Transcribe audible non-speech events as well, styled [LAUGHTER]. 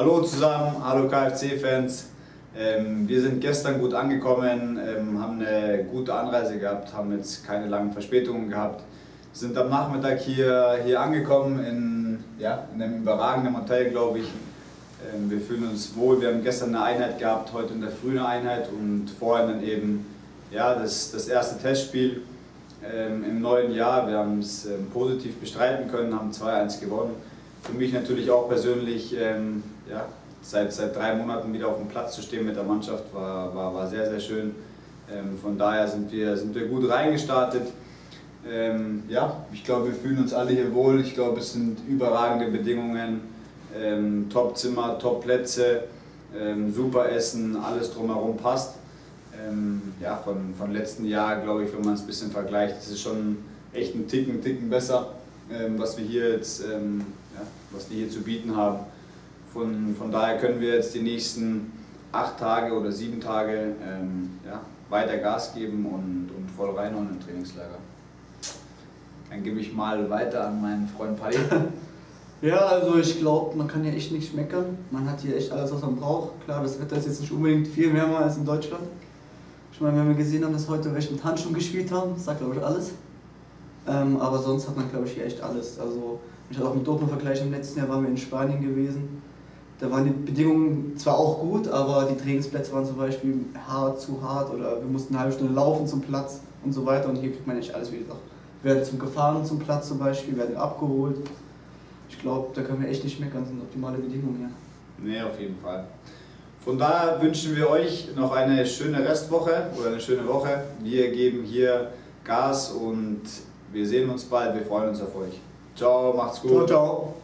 Hallo zusammen, hallo KFC-Fans. Ähm, wir sind gestern gut angekommen, ähm, haben eine gute Anreise gehabt, haben jetzt keine langen Verspätungen gehabt. Sind am Nachmittag hier, hier angekommen in, ja, in einem überragenden Hotel, glaube ich. Ähm, wir fühlen uns wohl. Wir haben gestern eine Einheit gehabt, heute in der frühen Einheit und vorher dann eben ja, das, das erste Testspiel ähm, im neuen Jahr. Wir haben es ähm, positiv bestreiten können, haben 2-1 gewonnen für mich natürlich auch persönlich, ähm, ja, seit, seit drei Monaten wieder auf dem Platz zu stehen mit der Mannschaft war, war, war sehr, sehr schön. Ähm, von daher sind wir, sind wir gut reingestartet. Ähm, ja, ich glaube, wir fühlen uns alle hier wohl. Ich glaube, es sind überragende Bedingungen. Ähm, Top-Zimmer, Top-Plätze, ähm, super Essen, alles drumherum passt. Ähm, ja, von, von letzten Jahr, glaube ich, wenn man es ein bisschen vergleicht, ist es schon echt ein Ticken, Ticken besser was wir hier jetzt, ähm, ja, was wir hier zu bieten haben. Von, von daher können wir jetzt die nächsten acht Tage oder sieben Tage ähm, ja, weiter Gas geben und, und voll reinhauen im Trainingslager. Dann gebe ich mal weiter an meinen Freund Paddy. [LAUGHS] Ja, also ich glaube, man kann hier echt nicht meckern. Man hat hier echt alles, was man braucht. Klar, das Wetter ist jetzt nicht unbedingt viel wärmer als in Deutschland. Ich meine, wenn wir gesehen haben, dass heute welche mit Handschuhen gespielt haben, sagt glaube ich alles. Ähm, aber sonst hat man, glaube ich, hier echt alles. Also, ich hatte auch mit Dortmund vergleichen, im letzten Jahr waren wir in Spanien gewesen. Da waren die Bedingungen zwar auch gut, aber die Trainingsplätze waren zum Beispiel hart, zu hart oder wir mussten eine halbe Stunde laufen zum Platz und so weiter. Und hier kriegt man echt alles, wie gesagt. Wir werden zum Gefahren zum Platz zum Beispiel, werden abgeholt. Ich glaube, da können wir echt nicht meckern, sind optimale Bedingungen hier. Nee, auf jeden Fall. Von daher wünschen wir euch noch eine schöne Restwoche oder eine schöne Woche. Wir geben hier Gas und wir sehen uns bald, wir freuen uns auf euch. Ciao, macht's gut. Ciao, ciao.